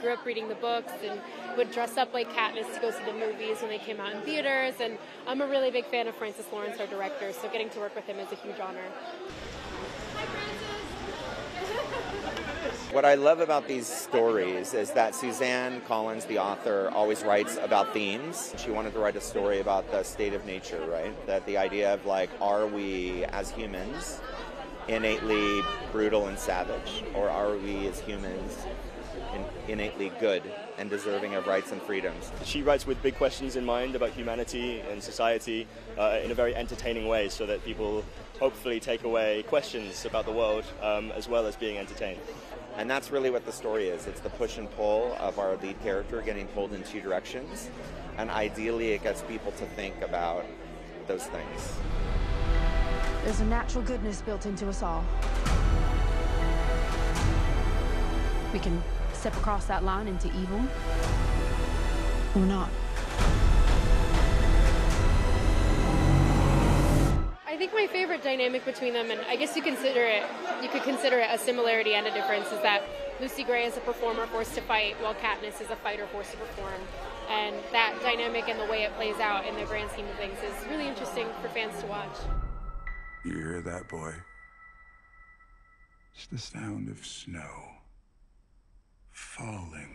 grew up reading the books and would dress up like Katniss to go see the movies when they came out in theaters. And I'm a really big fan of Francis Lawrence, our director, so getting to work with him is a huge honor. Hi, Francis. what I love about these stories is that Suzanne Collins, the author, always writes about themes. She wanted to write a story about the state of nature, right? That the idea of like, are we as humans innately brutal and savage, or are we as humans innately good and deserving of rights and freedoms. She writes with big questions in mind about humanity and society uh, in a very entertaining way so that people hopefully take away questions about the world um, as well as being entertained. And that's really what the story is. It's the push and pull of our lead character getting pulled in two directions. And ideally, it gets people to think about those things. There's a natural goodness built into us all. We can step across that line into evil or not. I think my favorite dynamic between them, and I guess you consider it, you could consider it a similarity and a difference, is that Lucy Gray is a performer forced to fight, while Katniss is a fighter forced to perform. And that dynamic and the way it plays out in the grand scheme of things is really interesting for fans to watch. You hear that, boy? It's the sound of snow falling.